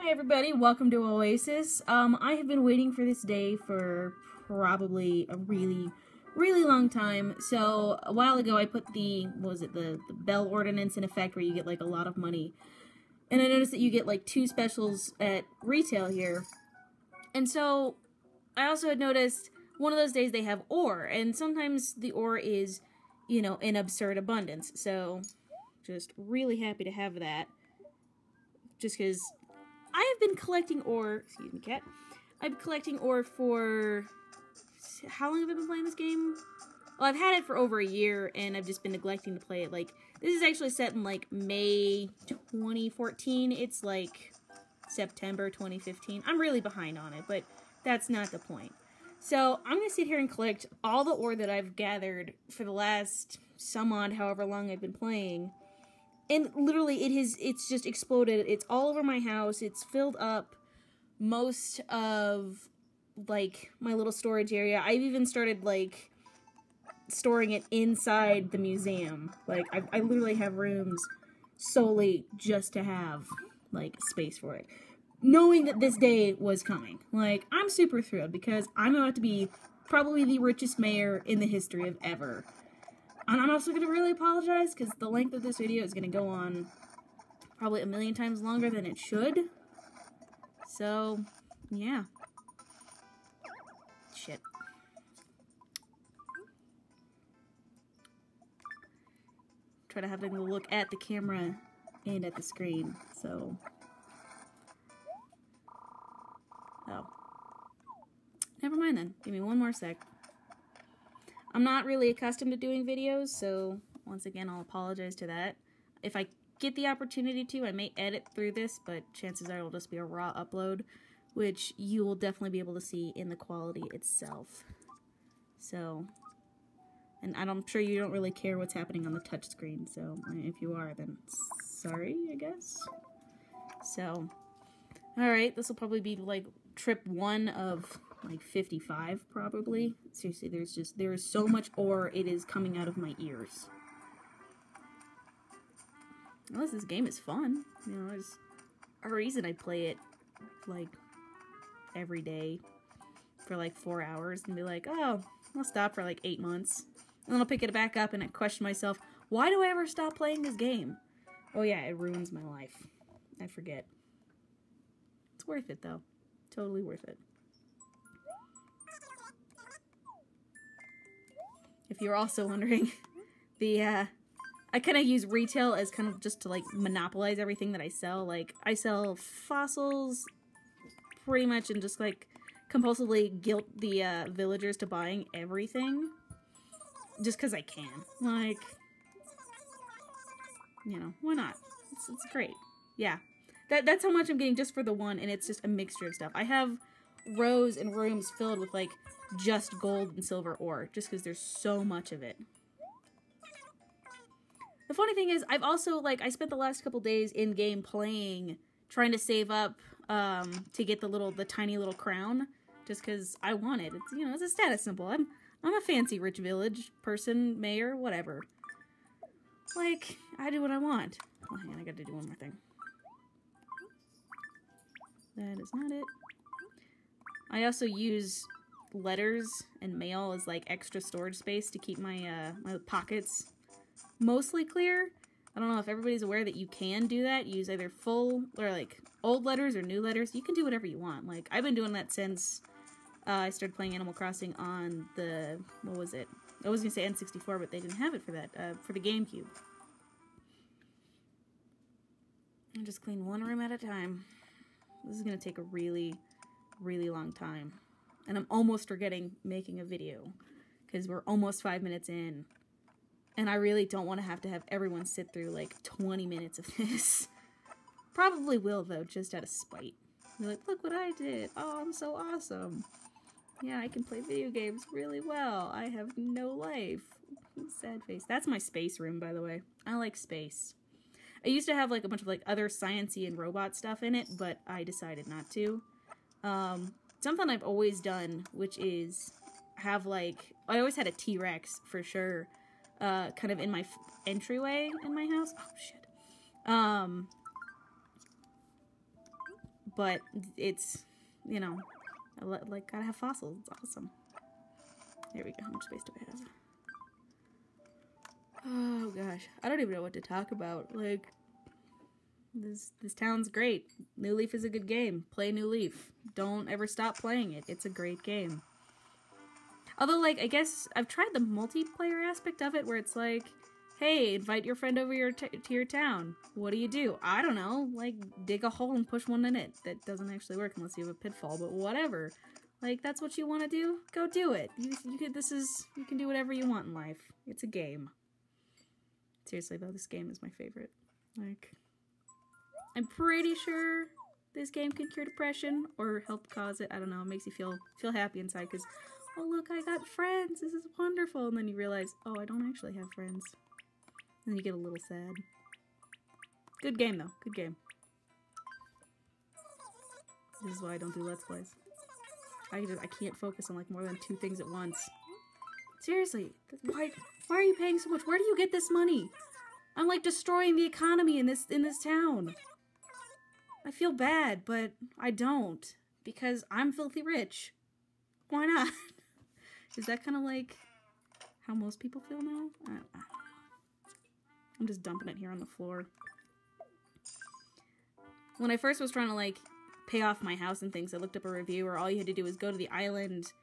Hi everybody, welcome to Oasis. Um, I have been waiting for this day for probably a really, really long time. So a while ago I put the, was it, the, the bell ordinance in effect where you get like a lot of money. And I noticed that you get like two specials at retail here. And so I also had noticed one of those days they have ore, and sometimes the ore is, you know, in absurd abundance. So just really happy to have that. Just because I have been collecting ore, excuse me, cat. I've been collecting ore for how long have I been playing this game? Well, I've had it for over a year, and I've just been neglecting to play it. Like, this is actually set in, like, May 2014. It's, like, September 2015. I'm really behind on it, but that's not the point. So, I'm to sit here and collect all the ore that I've gathered for the last some odd however long I've been playing and literally it has it's just exploded. It's all over my house. It's filled up most of like my little storage area. I've even started like storing it inside the museum. Like i, I literally have rooms solely just to have like space for it. Knowing that this day was coming. Like i'm super thrilled because i'm about to be probably the richest mayor in the history of ever and I'm also going to really apologize because the length of this video is going to go on probably a million times longer than it should. So, yeah. Shit. Try to have a look at the camera and at the screen, so... Oh. Never mind then. Give me one more sec. I'm not really accustomed to doing videos, so once again, I'll apologize to that. If I get the opportunity to, I may edit through this, but chances are it'll just be a raw upload, which you will definitely be able to see in the quality itself. So, and I'm sure you don't really care what's happening on the touchscreen, so if you are, then sorry, I guess. So, alright, this will probably be like trip one of like 55 probably. Seriously, there's just, there is so much ore, it is coming out of my ears. Unless this game is fun. You know, there's a reason I play it, like, every day for like four hours and be like, oh, I'll stop for like eight months. And then I'll pick it back up and I question myself, why do I ever stop playing this game? Oh yeah, it ruins my life. I forget. It's worth it though. Totally worth it. If you're also wondering, the uh, I kind of use retail as kind of just to like monopolize everything that I sell. Like I sell fossils pretty much and just like compulsively guilt the uh, villagers to buying everything just because I can. Like, you know, why not? It's, it's great. Yeah. That, that's how much I'm getting just for the one, and it's just a mixture of stuff. I have rows and rooms filled with like just gold and silver ore, just because there's so much of it. The funny thing is, I've also, like, I spent the last couple days in-game playing, trying to save up um, to get the little, the tiny little crown, just because I want it. It's, you know, it's a status symbol. I'm, I'm a fancy rich village person, mayor, whatever. Like, I do what I want. Oh, hang on, I gotta do one more thing. That is not it. I also use letters and mail as like extra storage space to keep my uh, my pockets mostly clear. I don't know if everybody's aware that you can do that. Use either full or like old letters or new letters. You can do whatever you want. Like I've been doing that since uh, I started playing Animal Crossing on the what was it? I was gonna say N64, but they didn't have it for that uh, for the GameCube. i just clean one room at a time. This is gonna take a really, really long time and I'm almost forgetting making a video because we're almost five minutes in. And I really don't want to have to have everyone sit through like 20 minutes of this. Probably will though, just out of spite. Be like, look what I did. Oh, I'm so awesome. Yeah, I can play video games really well. I have no life. Sad face. That's my space room, by the way. I like space. I used to have like a bunch of like other sciency and robot stuff in it, but I decided not to. Um, something I've always done, which is have like I always had a T Rex for sure, uh, kind of in my entryway in my house. Oh shit. Um, but it's you know, like gotta have fossils. It's awesome. There we go. How much space do I have? Oh gosh, I don't even know what to talk about. Like this this town's great. New Leaf is a good game. Play New Leaf. Don't ever stop playing it. It's a great game. Although, like, I guess I've tried the multiplayer aspect of it, where it's like, hey, invite your friend over your to your town. What do you do? I don't know. Like, dig a hole and push one in it. That doesn't actually work unless you have a pitfall. But whatever. Like, that's what you want to do. Go do it. You you could. This is you can do whatever you want in life. It's a game. Seriously though, this game is my favorite. Like, I'm pretty sure this game can cure depression or help cause it. I don't know. It makes you feel feel happy inside because, oh look, I got friends. This is wonderful. And then you realize, oh, I don't actually have friends. And then you get a little sad. Good game though. Good game. This is why I don't do let's plays. I just I can't focus on like more than two things at once. Seriously, why why are you paying so much? Where do you get this money? I'm like destroying the economy in this in this town. I feel bad, but I don't because I'm filthy rich. Why not? Is that kind of like how most people feel now? I, I I'm just dumping it here on the floor. When I first was trying to like pay off my house and things, I looked up a review where all you had to do was go to the island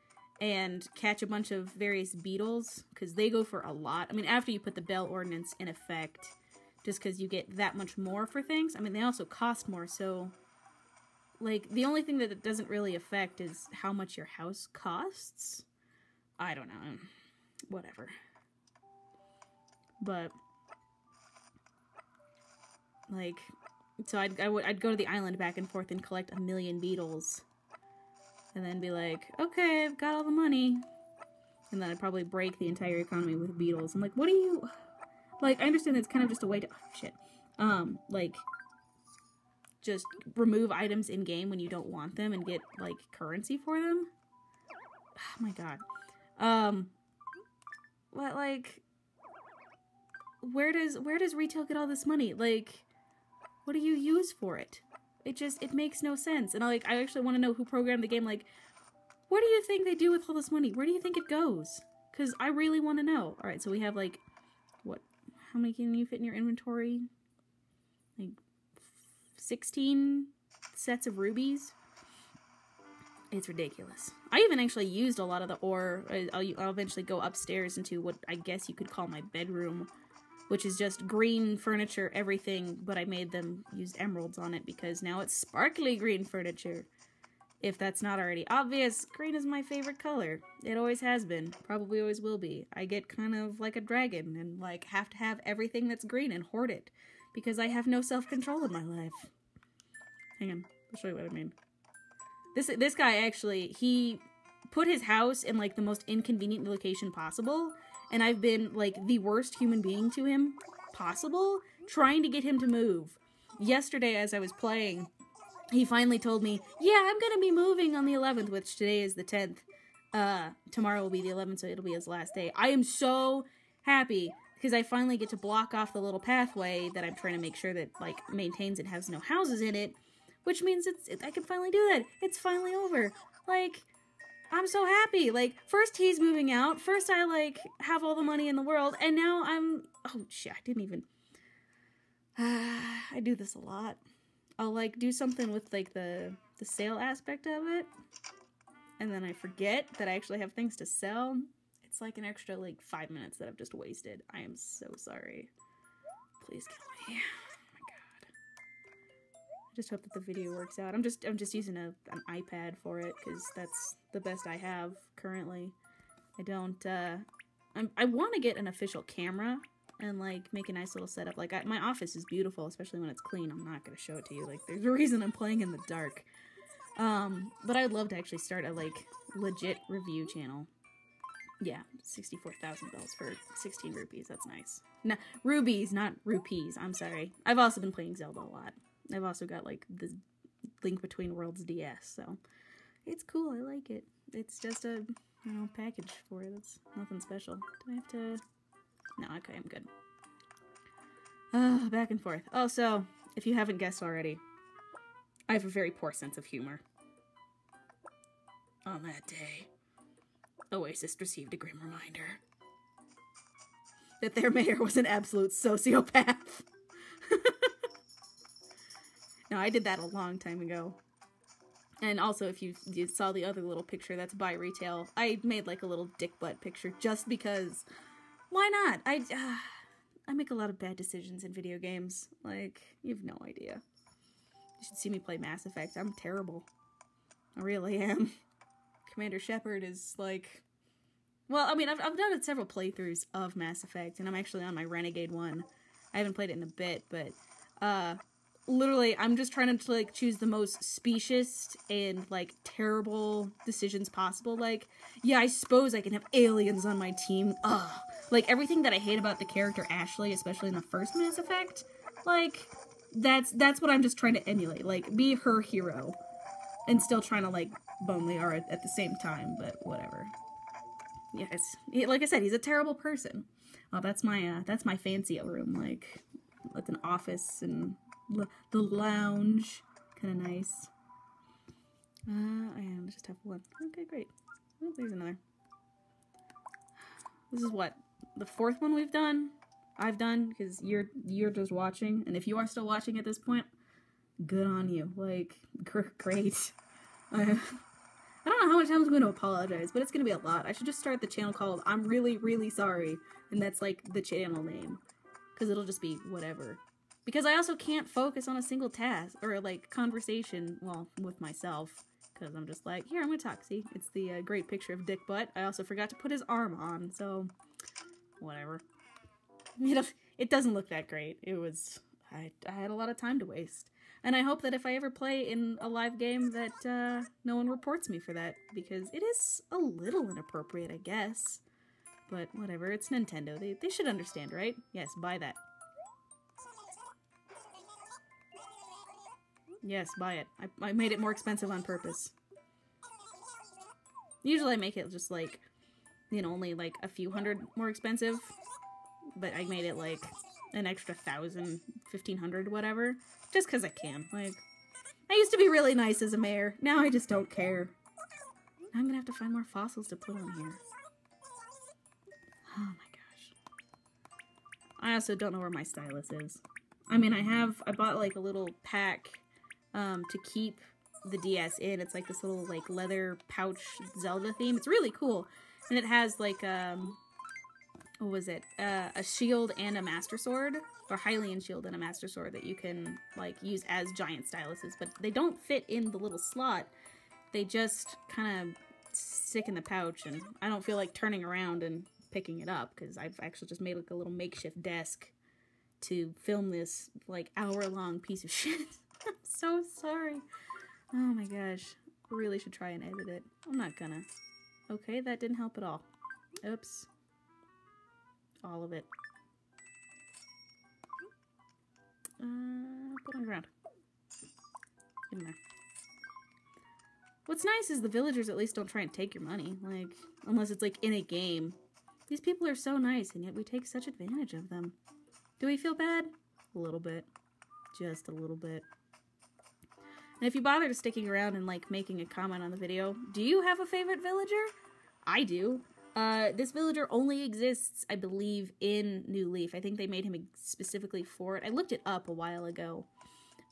and catch a bunch of various beetles because they go for a lot. I mean, after you put the Bell Ordinance in effect, just because you get that much more for things. I mean, they also cost more, so like the only thing that it doesn't really affect is how much your house costs. I don't know, whatever. But like, so I'd I would I'd go to the island back and forth and collect a million beetles and then be like, okay, I've got all the money. And then I'd probably break the entire economy with beetles. I'm like, what do you like? I understand it's kind of just a way to oh, shit, um, like just remove items in game when you don't want them and get like currency for them. Oh my god, um, what like, where does where does retail get all this money? Like, what do you use for it? It just it makes no sense. And I like I actually want to know who programmed the game. Like, what do you think they do with all this money? Where do you think it goes? Because I really want to know. All right, so we have like? How many can you fit in your inventory? Like sixteen sets of rubies. It's ridiculous. I even actually used a lot of the ore. I'll, I'll eventually go upstairs into what I guess you could call my bedroom which is just green furniture, everything, but I made them use emeralds on it because now it's sparkly green furniture. If that's not already obvious, green is my favorite color. It always has been, probably always will be. I get kind of like a dragon and like have to have everything that's green and hoard it because I have no self-control in my life. Hang on, I'll show you what I mean. This this guy actually, he put his house in like the most inconvenient location possible and I've been like the worst human being to him possible, trying to get him to move. Yesterday, as I was playing, he finally told me, Yeah, I'm gonna be moving on the 11th, which today is the 10th. Uh, tomorrow will be the 11th, so it'll be his last day. I am so happy because I finally get to block off the little pathway that I'm trying to make sure that like maintains and has no houses in it, which means it's it, I can finally do that. It's finally over. Like I'm so happy. Like, first he's moving out. First I, like, have all the money in the world. And now I'm. Oh, shit. I didn't even. I do this a lot. I'll, like, do something with, like, the, the sale aspect of it. And then I forget that I actually have things to sell. It's like an extra, like, five minutes that I've just wasted. I am so sorry. Please kill me Oh my god. I just hope that the video works out. I'm just I'm just using a an iPad for it because that's the best I have currently. I don't. uh I'm, I want to get an official camera and like make a nice little setup. Like I, my office is beautiful, especially when it's clean. I'm not gonna show it to you. Like there's a reason I'm playing in the dark. Um, but I'd love to actually start a like legit review channel. Yeah, sixty-four thousand bells for sixteen rupees. That's nice. No, rubies, not rupees. I'm sorry. I've also been playing Zelda a lot. I've also got like the Link Between Worlds DS, so it's cool. I like it. It's just a you know package for it. It's nothing special. Do I have to? No, okay, I'm good. Uh, back and forth. Also, if you haven't guessed already, I have a very poor sense of humor. On that day, Oasis received a grim reminder that their mayor was an absolute sociopath. now, I did that a long time ago. And also, if you, you saw the other little picture that's by retail, I made like a little dick butt picture just because. Why not? I uh, I make a lot of bad decisions in video games. Like you have no idea. You should see me play Mass Effect. I'm terrible. I really am. Commander Shepard is like. Well, I mean, I've, I've done several playthroughs of Mass Effect, and I'm actually on my Renegade one. I haven't played it in a bit, but uh, literally i'm just trying to like choose the most specious and like terrible decisions possible like yeah i suppose i can have aliens on my team ugh like everything that i hate about the character ashley especially in the first mass effect like that's that's what i'm just trying to emulate like be her hero and still trying to like bone Liara at the same time but whatever yes like i said he's a terrible person oh that's my uh that's my fancy room like with an office and the lounge. Kind of nice. Uh, I just have one. Okay, great. Oh, there's another. This is what the fourth one we've done. I've done because you're you're just watching, and if you are still watching at this point, good on you. Like, great. I, I don't know how much time I'm going to apologize, but it's going to be a lot. I should just start the channel called "I'm really really sorry," and that's like the channel name, because it'll just be whatever because I also can't focus on a single task or like conversation, well, with myself. Because I'm just like, here, I'm gonna talk. See, it's the uh, great picture of Dick Butt. I also forgot to put his arm on, so whatever. Know, it doesn't look that great. It was, I, I had a lot of time to waste. And I hope that if I ever play in a live game that uh, no one reports me for that, because it is a little inappropriate, I guess. But whatever, it's Nintendo. They, they should understand, right? Yes, buy that. Yes, buy it. I, I made it more expensive on purpose. Usually I make it just like, you know, only like a few hundred more expensive. But I made it like an extra thousand, fifteen hundred, whatever. Just because I can. Like, I used to be really nice as a mayor. Now I just don't care. I'm gonna have to find more fossils to put on here. Oh my gosh. I also don't know where my stylus is. I mean, I have, I bought like a little pack um, to keep the DS in. It's like this little like leather pouch Zelda theme. It's really cool, and it has like um, what was it? Uh, a shield and a Master Sword, or Hylian shield and a Master Sword that you can like use as giant styluses, but they don't fit in the little slot. They just kind of stick in the pouch, and I don't feel like turning around and picking it up because I've actually just made like a little makeshift desk to film this like hour long piece of shit. I'm so sorry. Oh my gosh. Really should try and edit it. I'm not gonna. Okay, that didn't help at all. Oops. All of it. Uh, put on the ground. Get in there. What's nice is the villagers at least don't try and take your money. Like, unless it's like in a game. These people are so nice, and yet we take such advantage of them. Do we feel bad? A little bit. Just a little bit. And if you bother to sticking around and like making a comment on the video, do you have a favorite villager? I do. Uh, this villager only exists, I believe, in New Leaf. I think they made him specifically for it. I looked it up a while ago.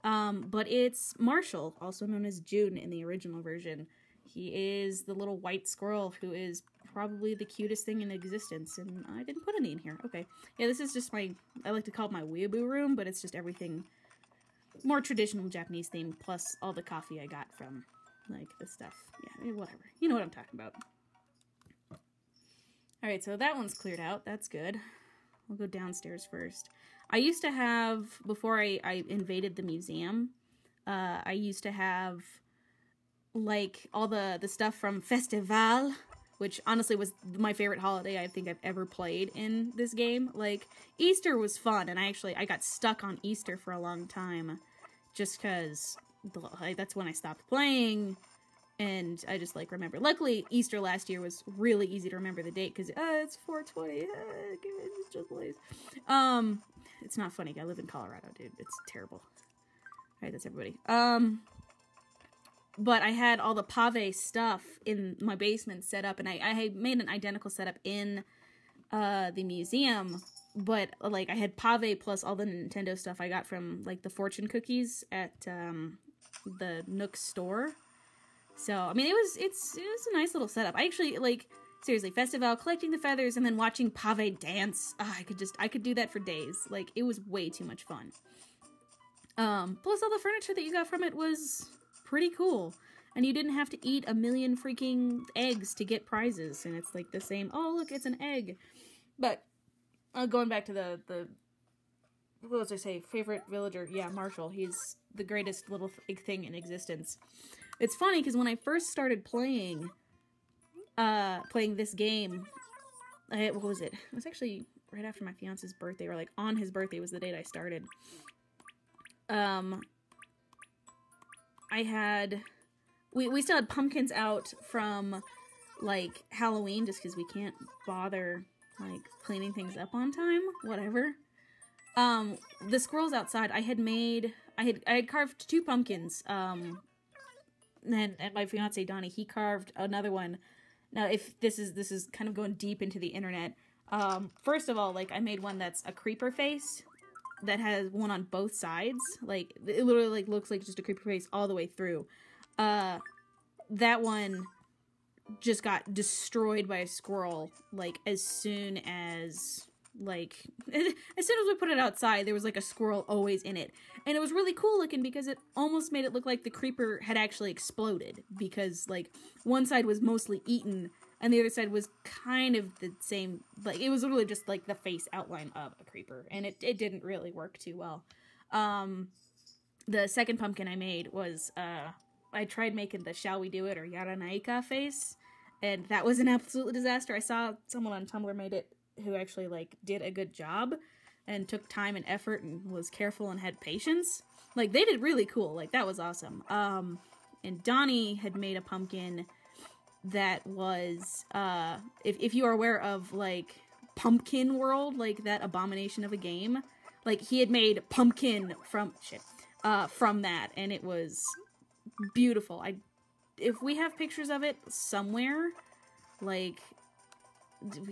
Um, but it's Marshall, also known as June in the original version. He is the little white squirrel who is probably the cutest thing in existence, and I didn't put any in here. Okay. Yeah, this is just my, I like to call it my weeaboo room, but it's just everything more traditional Japanese theme, plus all the coffee I got from, like, the stuff. Yeah, whatever. You know what I'm talking about. Alright, so that one's cleared out. That's good. We'll go downstairs first. I used to have, before I, I invaded the museum, uh, I used to have, like, all the, the stuff from Festival, which honestly was my favorite holiday I think I've ever played in this game. Like, Easter was fun, and I actually, I got stuck on Easter for a long time just because that's when I stopped playing. And I just like remember. Luckily, Easter last year was really easy to remember the date because uh, it's 420. Uh, it's just plays. Um, it's not funny. I live in Colorado, dude. It's terrible. All right, that's everybody. Um, but I had all the pave stuff in my basement set up, and I, I made an identical setup in uh, the museum. But like I had pave plus all the Nintendo stuff I got from like the fortune cookies at um, the Nook store. So I mean, it was it's it was a nice little setup. I actually like seriously festival collecting the feathers and then watching pave dance. Oh, I could just I could do that for days. Like it was way too much fun. Um, plus all the furniture that you got from it was pretty cool. And you didn't have to eat a million freaking eggs to get prizes. And it's like the same, oh, look, it's an egg. But uh, going back to the, the, what was I say, favorite villager? Yeah, Marshall. He's the greatest little thing in existence. It's funny because when I first started playing, uh, playing this game, I, what was it? It was actually right after my fiance's birthday, or like on his birthday was the date I started. Um, I had we we still had pumpkins out from like Halloween just because we can't bother like cleaning things up on time. Whatever. Um, the squirrels outside. I had made. I had I had carved two pumpkins. Um, and and my fiance Donnie he carved another one. Now, if this is this is kind of going deep into the internet. Um, first of all, like I made one that's a creeper face that has one on both sides. Like it literally like looks like just a creeper face all the way through. Uh that one just got destroyed by a squirrel like as soon as like as soon as we put it outside there was like a squirrel always in it and it was really cool looking because it almost made it look like the creeper had actually exploded because like one side was mostly eaten and the other side was kind of the same like it was literally just like the face outline of a creeper and it, it didn't really work too well. Um the second pumpkin i made was uh i tried making the shall we do it or yaranaika face and that was an absolute disaster. I saw someone on tumblr made it who actually like did a good job and took time and effort and was careful and had patience. Like they did really cool. Like that was awesome. Um and donnie had made a pumpkin that was uh if, if you are aware of like pumpkin world like that abomination of a game like he had made pumpkin from shit uh from that and it was beautiful. I if we have pictures of it somewhere like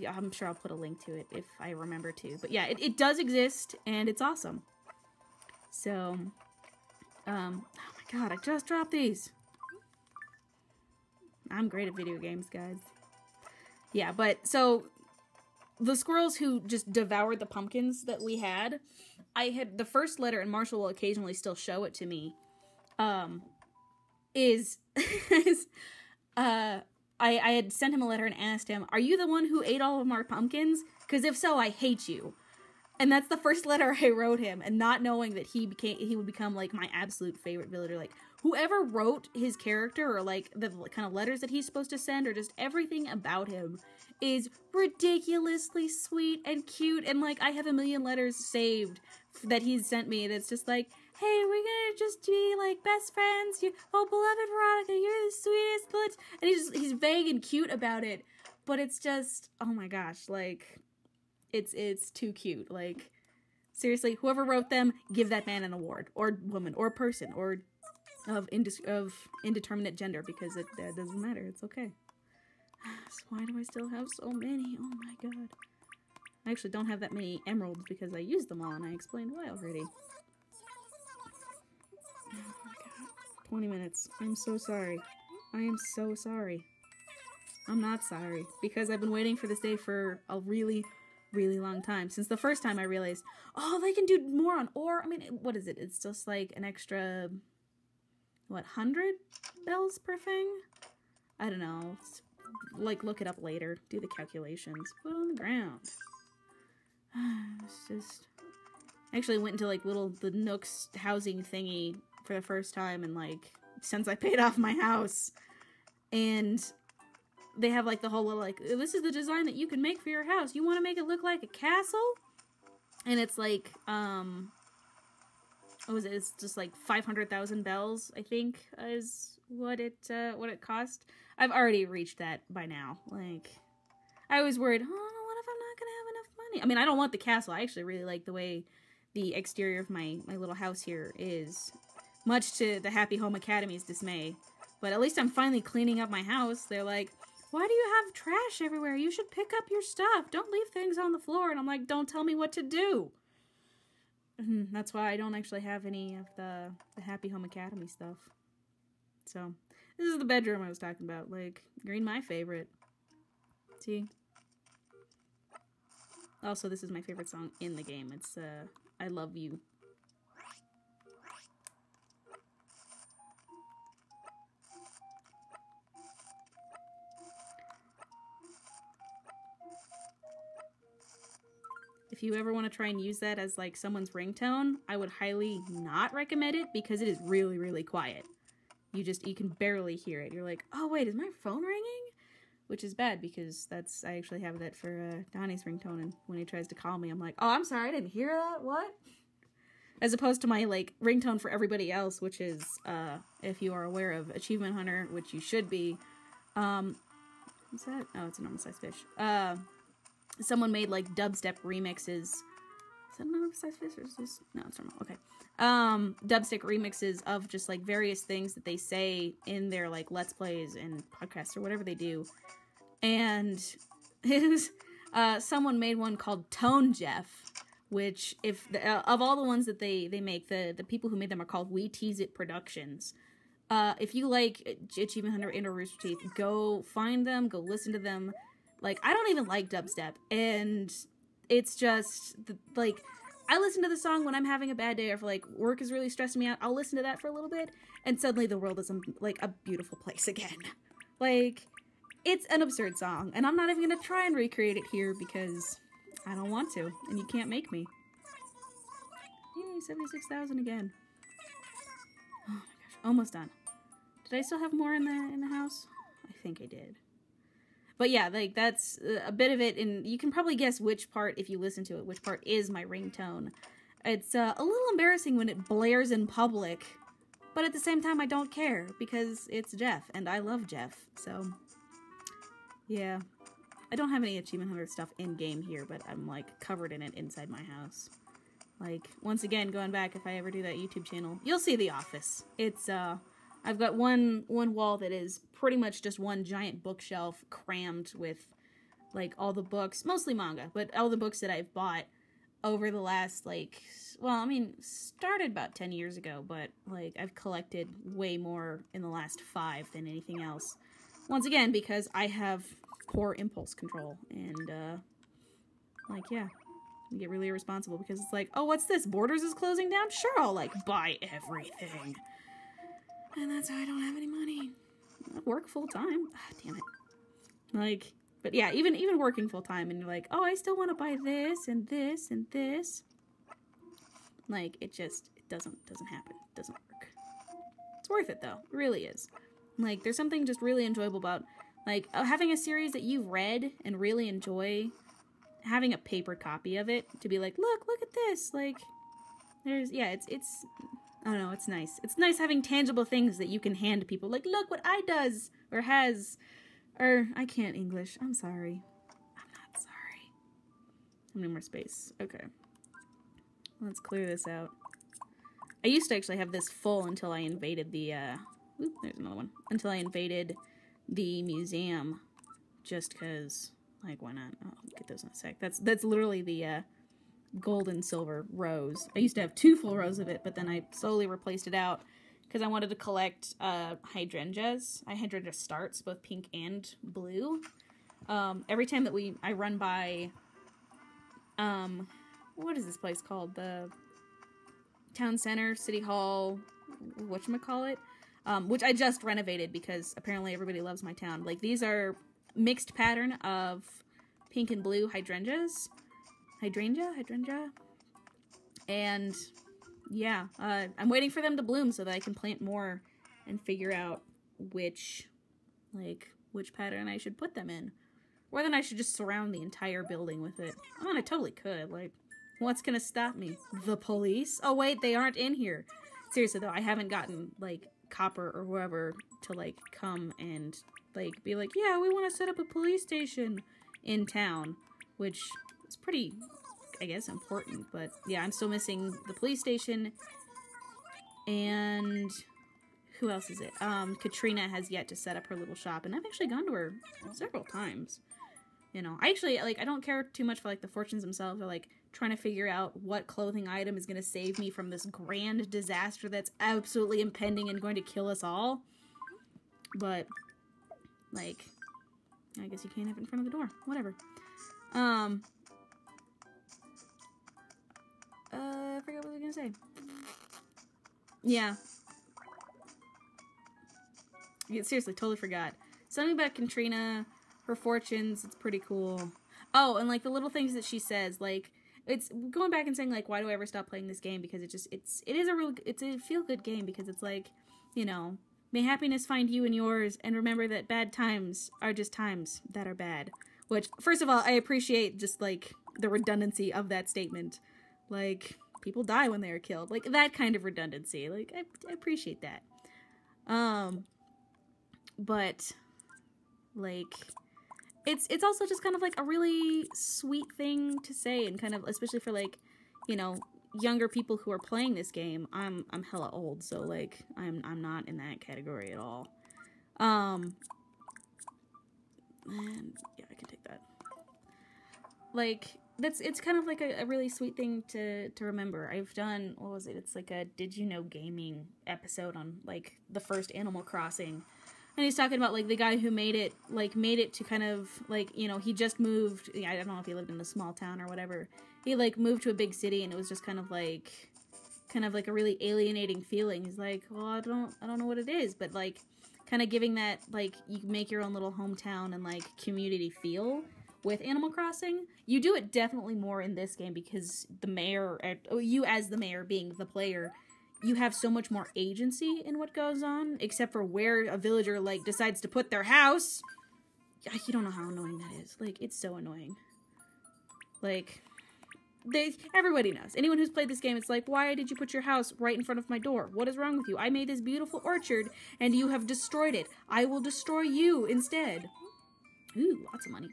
i'm sure i'll put a link to it if i remember to but yeah it, it does exist and it's awesome. So um oh my god i just dropped these I'm great at video games, guys. Yeah, but so the squirrels who just devoured the pumpkins that we had, I had the first letter, and Marshall will occasionally still show it to me. Um, is is uh, I I had sent him a letter and asked him, "Are you the one who ate all of our pumpkins? Because if so, I hate you." And that's the first letter I wrote him, and not knowing that he became he would become like my absolute favorite villager, like whoever wrote his character or like the kind of letters that he's supposed to send or just everything about him is ridiculously sweet and cute. And like I have a million letters saved that he's sent me that's just like hey we're gonna just be like best friends. You oh beloved Veronica you're the sweetest let's and he's just, he's vague and cute about it but it's just oh my gosh like it's it's too cute. Like seriously whoever wrote them give that man an award or woman or person or of indis- of indeterminate gender because it uh, doesn't matter. It's okay. So why do I still have so many? Oh my god. I actually don't have that many emeralds because I used them all and I explained why already. Oh my god. 20 minutes. I'm so sorry. I am so sorry. I'm not sorry because I've been waiting for this day for a really, really long time. Since the first time I realized, oh, they can do more on ore. I mean, what is it? It's just like an extra what, 100 bells per thing? I don't know. like, look it up later. Do the calculations. Put on the ground. it's just... I actually went into, like, little, the Nook's housing thingy for the first time and, like, since I paid off my house. And they have, like, the whole little, like, this is the design that you can make for your house. You want to make it look like a castle? And it's, like, um what was it? It's just like five hundred thousand bells, I think, is what it uh, what it cost. I've already reached that by now. Like, I was worried. Oh, what if I'm not gonna have enough money? I mean, I don't want the castle. I actually really like the way the exterior of my my little house here is, much to the Happy Home Academy's dismay. But at least I'm finally cleaning up my house. They're like, why do you have trash everywhere? You should pick up your stuff. Don't leave things on the floor. And I'm like, don't tell me what to do. And that's why I don't actually have any of the, the Happy Home Academy stuff. So, this is the bedroom I was talking about. Like, green, my favorite. See? Also, this is my favorite song in the game. It's, uh, I Love You. If you ever want to try and use that as like someone's ringtone, I would highly not recommend it because it is really, really quiet. You just, you can barely hear it. You're like, oh wait, is my phone ringing? Which is bad because that's, I actually have that for uh, Donnie's ringtone and when he tries to call me, I'm like, oh, I'm sorry, I didn't hear that, what? As opposed to my like ringtone for everybody else, which is, uh, if you are aware of Achievement Hunter, which you should be, um, what's that? Oh, it's a normal size fish. Uh, someone made like dubstep remixes. Is that normal size fish or is this? No, it's normal. Okay. Um, dubstep remixes of just like various things that they say in their like let's plays and podcasts or whatever they do. And his, uh, someone made one called Tone Jeff, which if the, uh, of all the ones that they they make, the the people who made them are called We Tease It Productions. Uh, if you like Achievement Hunter and Rooster Teeth, go find them, go listen to them. Like I don't even like dubstep, and it's just like I listen to the song when I'm having a bad day or if like work is really stressing me out. I'll listen to that for a little bit, and suddenly the world is like a beautiful place again. Like it's an absurd song, and I'm not even gonna try and recreate it here because I don't want to, and you can't make me. Yay, 76,000 again. Oh my gosh, almost done. Did I still have more in the in the house? I think I did. But yeah, like that's a bit of it, and you can probably guess which part, if you listen to it, which part is my ringtone. It's uh, a little embarrassing when it blares in public, but at the same time, I don't care because it's Jeff, and I love Jeff. So, yeah, I don't have any Achievement Hunter stuff in game here, but I'm like covered in it inside my house. Like once again, going back, if I ever do that YouTube channel, you'll see The Office. It's uh I've got one one wall that is pretty much just one giant bookshelf crammed with like all the books, mostly manga, but all the books that I've bought over the last like well, I mean, started about 10 years ago, but like I've collected way more in the last 5 than anything else. Once again because I have poor impulse control and uh like yeah, get really irresponsible because it's like, "Oh, what's this? Borders is closing down? Sure, I'll like buy everything." And that's how I don't have any money. Work full time. Ah, damn it. Like, but yeah, even even working full time and you're like, oh, I still want to buy this and this and this. Like, it just it doesn't doesn't happen. It doesn't work. It's worth it though. It really is. Like, there's something just really enjoyable about like uh, having a series that you've read and really enjoy. Having a paper copy of it to be like, look, look at this. Like, there's yeah, it's it's I don't know, it's nice. It's nice having tangible things that you can hand people. Like, look what I does or has. Or, I can't English. I'm sorry. I'm not sorry. Need more space. Okay. Let's clear this out. I used to actually have this full until I invaded the, uh... There's another one. Until I invaded the museum. Just because, like, why not? Oh, I'll get those in a sec. That's, that's literally the, uh gold and silver rose. I used to have two full rows of it, but then I slowly replaced it out because I wanted to collect uh, hydrangeas. I hydrangea starts, both pink and blue. Um, every time that we I run by, um, what is this place called? The town center, city hall, what call it? Um, which I just renovated because apparently everybody loves my town. Like these are mixed pattern of pink and blue hydrangeas hydrangea, hydrangea, and yeah, uh, I'm waiting for them to bloom so that I can plant more and figure out which, like, which pattern I should put them in. Or then I should just surround the entire building with it. I mean, I totally could. Like, what's gonna stop me? The police? Oh, wait, they aren't in here. Seriously, though, I haven't gotten, like, Copper or whoever to, like, come and, like, be like, yeah, we want to set up a police station in town. Which is pretty I guess, important. But yeah, I'm still missing the police station. And who else is it? Um, Katrina has yet to set up her little shop, and I've actually gone to her several times. You know, I actually like. I don't care too much for like the fortunes themselves, or like trying to figure out what clothing item is going to save me from this grand disaster that's absolutely impending and going to kill us all. But, like, I guess you can't have it in front of the door. Whatever. Um. Forgot what I was gonna say. Yeah. Yeah, seriously, totally forgot. Something about Katrina, her fortunes, it's pretty cool. Oh, and like the little things that she says, like it's going back and saying like, why do I ever stop playing this game? Because it just it's it is a real it's a feel good game because it's like, you know, may happiness find you and yours, and remember that bad times are just times that are bad. Which, first of all, I appreciate just like the redundancy of that statement. Like people die when they are killed, like that kind of redundancy. Like I, I appreciate that. Um, but like it's it's also just kind of like a really sweet thing to say and kind of especially for like you know younger people who are playing this game i'm i'm hella old so like i'm i'm not in that category at all um and yeah i can take that like that's it's kind of like a, a really sweet thing to to remember. I've done what was it? It's like a did you know gaming episode on like the first animal crossing. And he's talking about like the guy who made it like made it to kind of like you know he just moved i don't know if he lived in a small town or whatever. He like moved to a big city and it was just kind of like kind of like a really alienating feeling. He's like well i don't i don't know what it is but like kind of giving that like you make your own little hometown and like community feel with animal crossing you do it definitely more in this game because the mayor uh, you as the mayor being the player you have so much more agency in what goes on, except for where a villager like decides to put their house. You don't know how annoying that is. Like it's so annoying. Like they everybody knows. Anyone who's played this game, it's like, why did you put your house right in front of my door? What is wrong with you? I made this beautiful orchard and you have destroyed it. I will destroy you instead. Ooh, lots of money.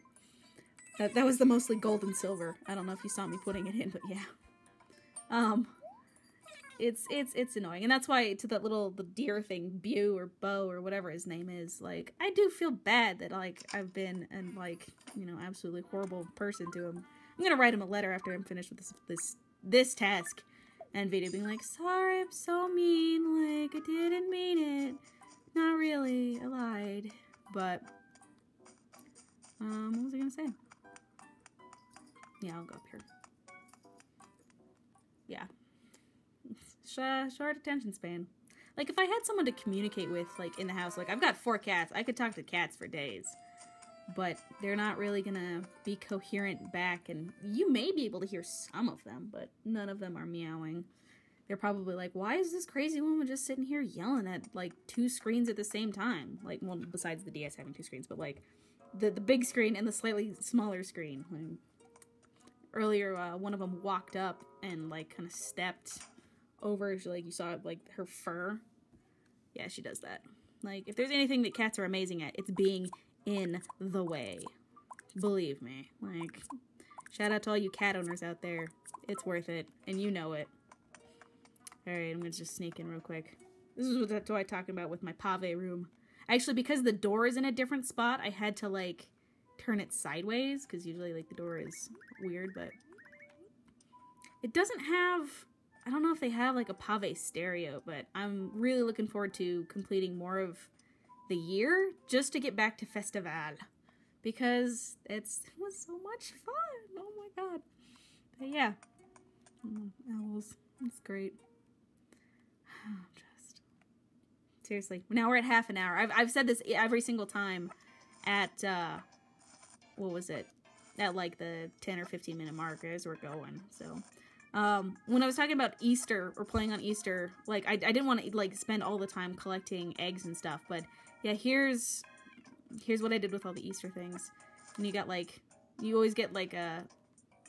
That that was the mostly gold and silver. I don't know if you saw me putting it in, but yeah. Um it's it's it's annoying. And that's why to that little the deer thing Bew or Bo or whatever his name is like I do feel bad that like I've been and like you know absolutely horrible person to him. I'm gonna write him a letter after I'm finished with this this this task and video being like sorry I'm so mean like I didn't mean it. Not really I lied. But um what was I gonna say yeah I'll go up here yeah sh- short attention span. Like if I had someone to communicate with, like in the house, like I've got four cats, I could talk to cats for days, but they're not really gonna be coherent back, and you may be able to hear some of them, but none of them are meowing. They're probably like, why is this crazy woman just sitting here yelling at like two screens at the same time? Like, well, besides the DS having two screens, but like the the big screen and the slightly smaller screen. Earlier, uh, one of them walked up and like kind of stepped over. She, like you saw like her fur. Yeah, she does that. Like if there's anything that cats are amazing at, it's being in the way. Believe me. Like shout out to all you cat owners out there. It's worth it, and you know it. All right, I'm gonna just sneak in real quick. This is what i'm talking about with my pave room. Actually, because the door is in a different spot, I had to like turn it sideways because usually like the door is weird, but it doesn't have I don't know if they have like a pave stereo, but I'm really looking forward to completing more of the year just to get back to Festival because it's it was so much fun. Oh my god! But yeah, mm, owls, it's great. Just seriously, now we're at half an hour. I've I've said this every single time at uh, what was it? At like the ten or fifteen minute mark as we're going. So um, when I was talking about Easter or playing on Easter, like I, I didn't want to like spend all the time collecting eggs and stuff, but yeah, here's here's what I did with all the Easter things. And you got like you always get like a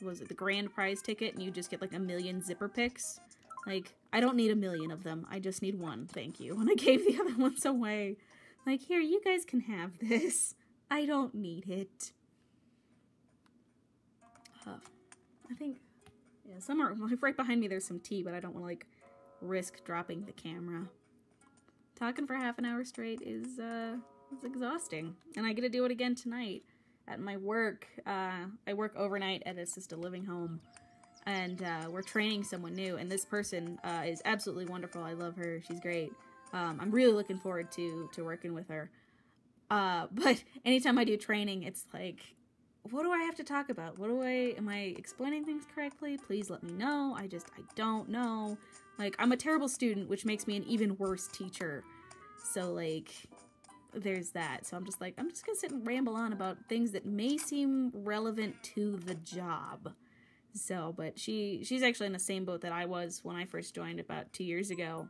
was it the grand prize ticket, and you just get like a million zipper picks. Like I don't need a million of them. I just need one. Thank you. And I gave the other ones away. Like here, you guys can have this. I don't need it. I think yeah, some are right behind me. There's some tea, but I don't want to like risk dropping the camera. talking for half an hour straight is uh is exhausting. And I get to do it again tonight at my work. Uh, I work overnight at assisted living home, and uh, we're training someone new. And this person uh, is absolutely wonderful. I love her. She's great. Um, I'm really looking forward to to working with her. Uh, but anytime I do training, it's like, what do I have to talk about? What do I am I explaining things correctly? Please let me know. I just I don't know. Like I'm a terrible student, which makes me an even worse teacher. So like there's that. So I'm just like, I'm just gonna sit and ramble on about things that may seem relevant to the job. So, but she she's actually in the same boat that I was when I first joined about two years ago,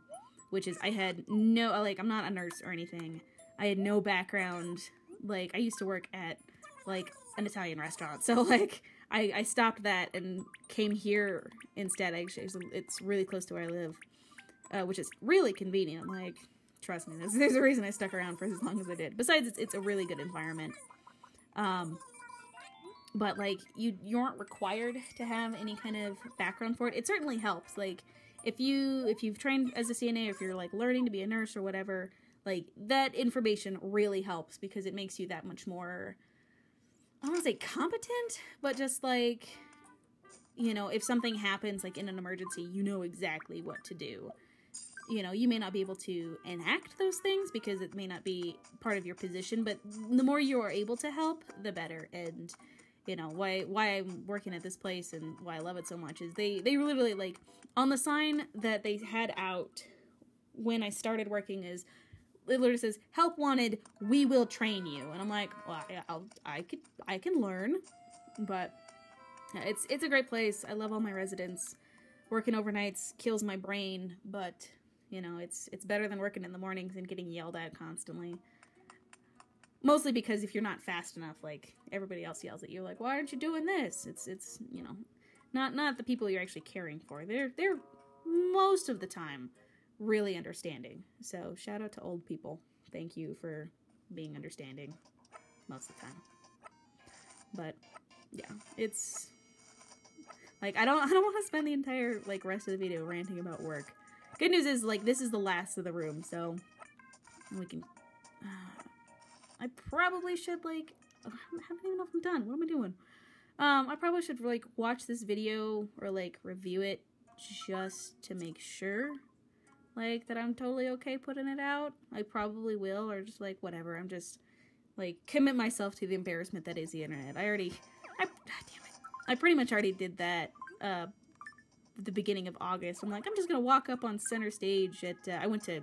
which is I had no like I'm not a nurse or anything. I had no background. Like I used to work at like an Italian restaurant, so like I I stopped that and came here instead. Actually, it's really close to where I live, uh, which is really convenient. Like Trust me, there's, there's a reason I stuck around for as long as I did. Besides, it's, it's a really good environment. Um, but like you you aren't required to have any kind of background for it. It certainly helps. Like if you if you've trained as a CNA, if you're like learning to be a nurse or whatever, like that information really helps because it makes you that much more. I don't want to say competent, but just like you know, if something happens like in an emergency, you know exactly what to do you know, you may not be able to enact those things because it may not be part of your position, but the more you are able to help, the better. And you know why why I'm working at this place and why I love it so much is they they literally like on the sign that they had out when I started working is it literally says help wanted we will train you and I'm like well I, I'll I could I can learn but yeah, it's it's a great place I love all my residents working overnights kills my brain but you know, it's it's better than working in the mornings and getting yelled at constantly. Mostly because if you're not fast enough, like everybody else yells at you, like, "Why aren't you doing this?" It's it's you know, not not the people you're actually caring for. They're they're most of the time really understanding. So shout out to old people. Thank you for being understanding most of the time. But yeah, it's like I don't I don't want to spend the entire like rest of the video ranting about work. Good news is, like, this is the last of the room, so we can... Uh, I probably should, like... I don't even know if I'm done. What am I doing? Um, I probably should, like, watch this video or, like, review it just to make sure, like, that I'm totally okay putting it out. I probably will, or just, like, whatever. I'm just, like, commit myself to the embarrassment that is the internet. I already... I, God damn it. I pretty much already did that, uh, the beginning of August. I'm like, I'm just gonna walk up on center stage at. Uh, I went to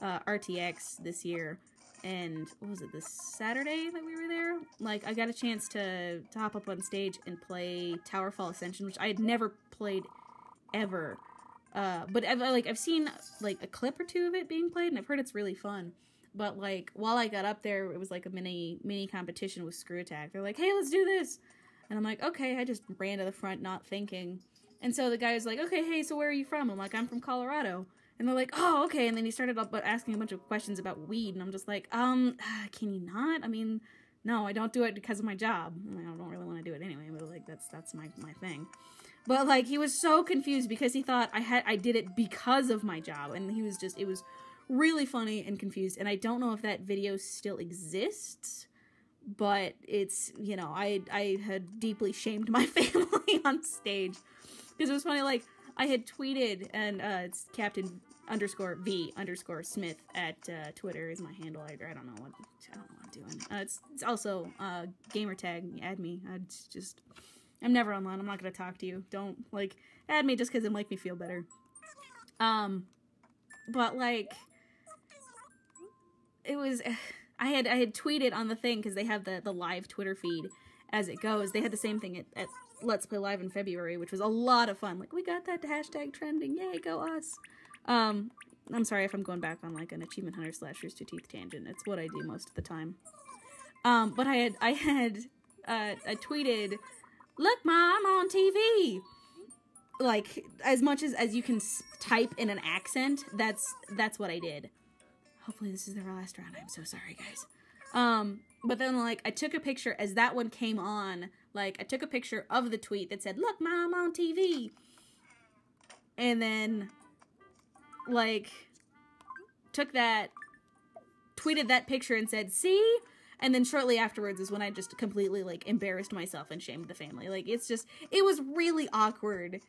uh, RTX this year, and what was it? This Saturday that we were there. Like, I got a chance to, to hop up on stage and play Towerfall Ascension, which I had never played ever. Uh, but I've like I've seen like a clip or two of it being played, and I've heard it's really fun. But like while I got up there, it was like a mini mini competition with Screw Attack. They're like, "Hey, let's do this," and I'm like, "Okay." I just ran to the front, not thinking. And so the guy was like, okay, hey, so where are you from? I'm like, I'm from Colorado. And they're like, oh, okay. And then he started up asking a bunch of questions about weed. And I'm just like, um, can you not? I mean, no, I don't do it because of my job. I don't really want to do it anyway, but like that's that's my my thing. But like he was so confused because he thought I had I did it because of my job, and he was just it was really funny and confused. And I don't know if that video still exists, but it's you know I I had deeply shamed my family on stage because it was funny. Like I had tweeted, and uh, it's Captain underscore V underscore Smith at uh, Twitter is my handle. I, I don't know what I don't know what I'm doing. Uh, it's it's also uh, gamer tag. Add me. I just I'm never online. I'm not gonna talk to you. Don't like add me just because it make me feel better. Um, but like it was. I had I had tweeted on the thing because they have the the live Twitter feed as it goes. They had the same thing at, at Let's Play Live in February, which was a lot of fun. Like, we got that hashtag trending. Yay, go us. Um, I'm sorry if I'm going back on like an Achievement Hunter slash Rooster Teeth tangent. It's what I do most of the time. Um, but I had, I had, uh, I tweeted, look, mom, on TV. Like, as much as, as you can type in an accent, that's, that's what I did. Hopefully this is the last round. I'm so sorry, guys. Um, but then like I took a picture as that one came on. Like I took a picture of the tweet that said, "Look, mom on TV," and then like took that, tweeted that picture and said, "See." And then shortly afterwards is when I just completely like embarrassed myself and shamed the family. Like it's just it was really awkward.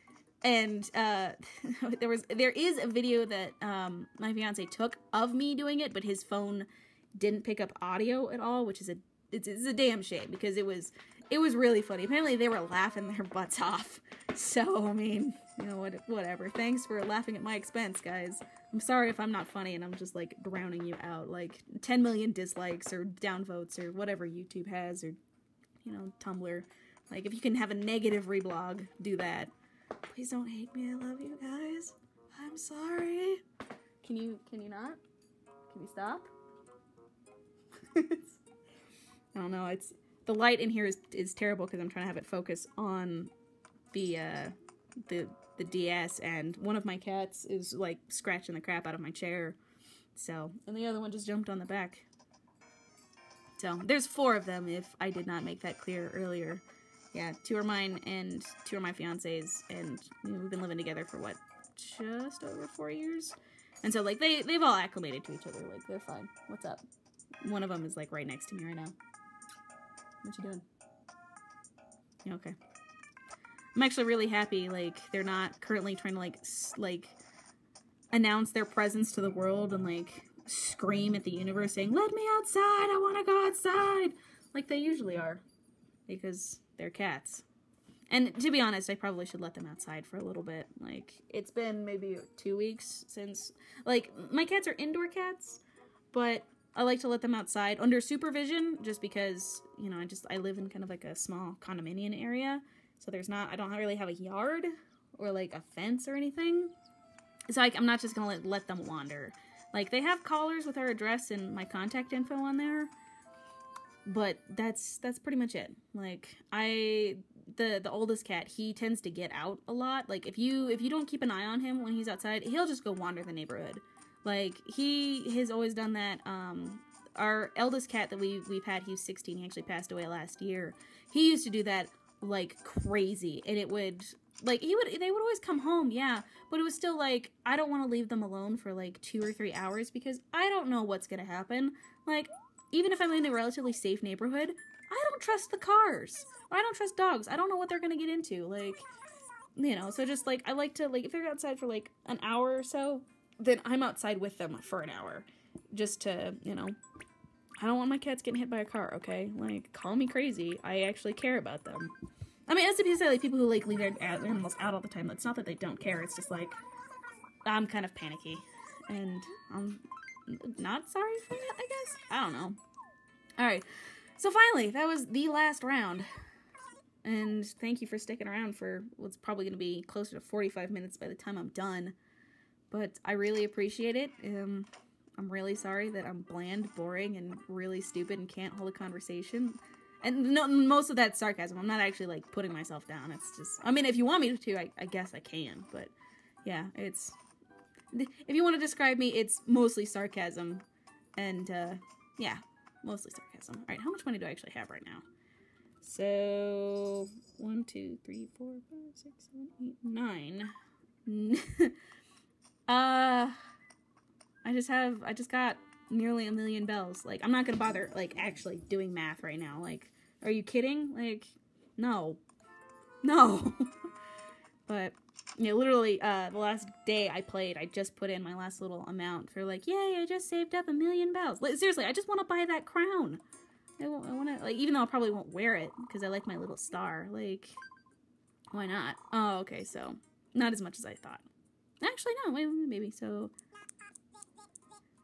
And uh there was there is a video that um my fiance took of me doing it, but his phone didn't pick up audio at all, which is a it's, it's a damn shame because it was it was really funny. Apparently they were laughing their butts off. So I mean, you know what whatever. Thanks for laughing at my expense, guys. I'm sorry if I'm not funny and I'm just like drowning you out. Like 10 million dislikes or downvotes or whatever YouTube has or you know, Tumblr. Like if you can have a negative reblog, do that. Please don't hate me. I love you guys. I'm sorry. Can you can you not? Can you stop? I don't know. It's the light in here is is terrible because I'm trying to have it focus on the uh the the DS and one of my cats is like scratching the crap out of my chair. So, and the other one just jumped on the back. So, there's four of them if I did not make that clear earlier. Yeah, two are mine and two are my fiance's and you know, we've been living together for what just over 4 years. And so like they they've all acclimated to each other. Like they're fine. What's up? One of them is like right next to me right now. What you doing? Okay? I'm actually really happy. Like they're not currently trying to like like announce their presence to the world and like scream at the universe saying, "Let me outside! I want to go outside!" Like they usually are, because they're cats. And to be honest, I probably should let them outside for a little bit. Like it's been maybe two weeks since like my cats are indoor cats, but I like to let them outside under supervision just because, you know, I just I live in kind of like a small condominium area. So there's not I don't really have a yard or like a fence or anything. So like I'm not just going to let, let them wander. Like they have collars with our address and my contact info on there. But that's that's pretty much it. Like I the the oldest cat, he tends to get out a lot. Like if you if you don't keep an eye on him when he's outside, he'll just go wander the neighborhood. Like he has always done that. Um, our eldest cat that we we've had, he was 16. He actually passed away last year. He used to do that like crazy, and it would like he would they would always come home, yeah, but it was still like I don't want to leave them alone for like two or three hours because I don't know what's gonna happen. Like even if I'm in a relatively safe neighborhood, I don't trust the cars. I don't trust dogs. I don't know what they're gonna get into. Like you know, so just like I like to like if they're outside for like an hour or so, then I'm outside with them for an hour. Just to, you know, I don't want my cats getting hit by a car, okay? Like, call me crazy. I actually care about them. I mean, as to said, like, people who, like, leave their animals out all the time, it's not that they don't care, it's just, like, I'm kind of panicky. And I'm not sorry for that, I guess? I don't know. Alright, so finally, that was the last round. And thank you for sticking around for what's probably going to be closer to 45 minutes by the time I'm done but I really appreciate it. Um, I'm really sorry that I'm bland, boring, and really stupid and can't hold a conversation. And no, most of that sarcasm. I'm not actually like putting myself down. It's just, I mean, if you want me to, I, I guess I can. But yeah, it's. If you want to describe me, it's mostly sarcasm, and uh, yeah, mostly sarcasm. All right, how much money do I actually have right now? So one, two, three, four, five, six, seven, eight, nine. Uh, I just have, I just got nearly a million bells. Like, I'm not gonna bother, like, actually doing math right now. Like, are you kidding? Like, no. No. but, yeah, you know, literally, uh, the last day I played, I just put in my last little amount for, like, yay, I just saved up a million bells. Like, seriously, I just want to buy that crown. I, I want to, like, even though I probably won't wear it, because I like my little star. Like, why not? Oh, okay, so, not as much as I thought. Actually, no, wait, maybe. So,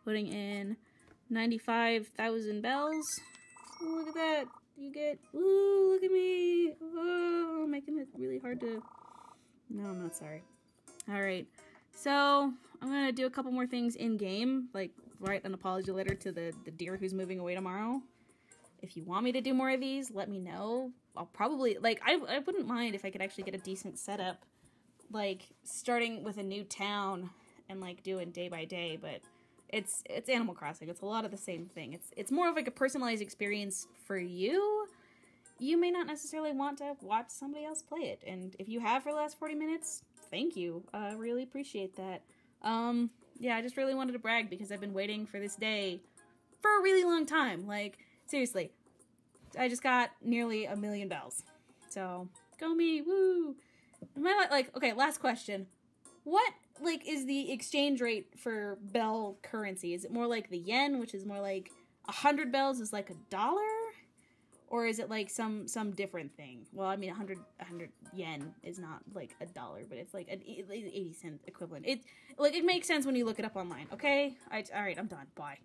putting in 95,000 bells. Look at that. You get, ooh, look at me. Oh, making it really hard to, no, I'm not sorry. All right. So, I'm going to do a couple more things in game, like write an apology letter to the, the deer who's moving away tomorrow. If you want me to do more of these, let me know. I'll probably, like, I, I wouldn't mind if I could actually get a decent setup like starting with a new town and like doing day by day, but it's it's Animal Crossing. It's a lot of the same thing. It's it's more of like a personalized experience for you. You may not necessarily want to watch somebody else play it, and if you have for the last forty minutes, thank you. I uh, really appreciate that. Um, yeah, I just really wanted to brag because I've been waiting for this day for a really long time. Like, seriously. I just got nearly a million bells. So, go me, woo. Am I like, okay, last question. What, like, is the exchange rate for bell currency? Is it more like the yen, which is more like a hundred bells is like a dollar? Or is it like some some different thing? Well, I mean, 100, 100 yen is not like a dollar, but it's like an 80 cent equivalent. It like it makes sense when you look it up online. Okay, I, all right, I'm done. Bye.